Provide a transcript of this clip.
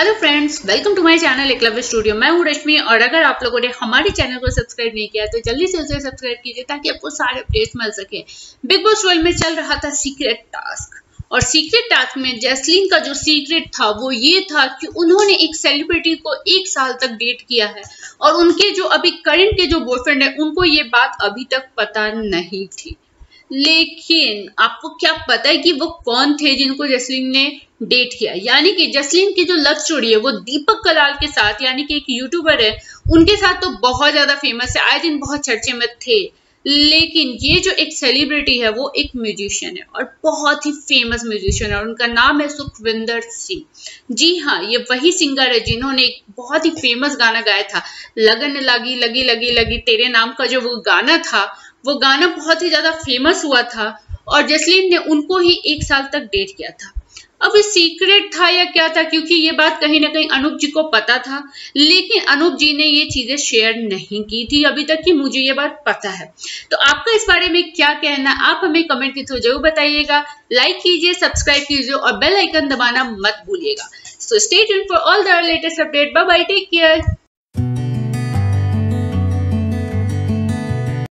Hello friends welcome to my channel Eklavya studio मैं हूँ रश्मि और अगर आप लोगों ने हमारे चैनल को सब्सक्राइब नहीं किया तो जल्दी से उसे सब्सक्राइब कीजिए ताकि आपको सारे अपडेट्स मिल सके। बिग बॉस ट्वेल्व में चल रहा था सीक्रेट टास्क और सीक्रेट टास्क में जैसलीन का जो सीक्रेट था, वो ये था कि उन्होंने एक सेलिब्रिटी को एक साल तक डेट किया है। और उनके जो अभी करंट के जो बॉयफ्रेंड है, उनको ये बात अभी तक पता नहीं थी। लेकिन आपको क्या पता है कि वो कौन थे जिनको जसलीन ने डेट किया? यानी कि जसलीन की जो लव स्टोरी है, वो दीपक कलाल के साथ, यानी कि एक यूट्यूबर है, उनके साथ तो बहुत ज़्यादा फ़ेमस है। आए दिन बहुत चर्चे में थे। लेकिन ये जो एक सेलिब्रिटी है, वो एक म्यूजिशियन है और बहुत ही फ़ेमस म्यूजिशियन है और उनका नाम है सुखविंदर सिंह। जी हाँ ये वही सिंगर है जिन्होंने एक बहुत ही फ़ेमस गाना गाया था। लगन लगी लगी लगी लगी, तेरे नाम का जो वो गाना था वो गाना बहुत ही ज़्यादा फ़ेमस हुआ था और जसलीन ने उनको ही एक साल तक डेट किया था। अब ये सीक्रेट था या क्या था? क्योंकि ये बात कहीं ना कहीं अनूप जी को पता था, लेकिन अनूप जी ने ये चीज़ें शेयर नहीं की थी अभी तक कि मुझे ये बात पता है। तो आपका इस बारे में क्या कहना? आप हमें कमेंट के थ्रू ज़रूर बताइएगा। लाइक कीजिए सब्सक्राइब कीजिए और बेल आइकन दबाना मत भूलिएगा। So stay for all the latest update bye bye take care